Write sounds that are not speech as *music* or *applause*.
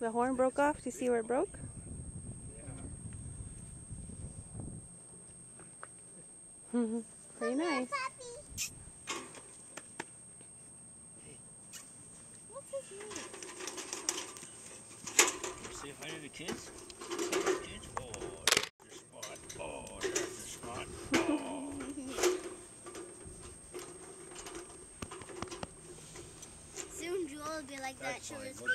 The horn broke off. Do you see where it broke? *laughs* Yeah. Very nice. See any of the kids? Oh, oh, *laughs* Soon Jewel will be like that. She'll just be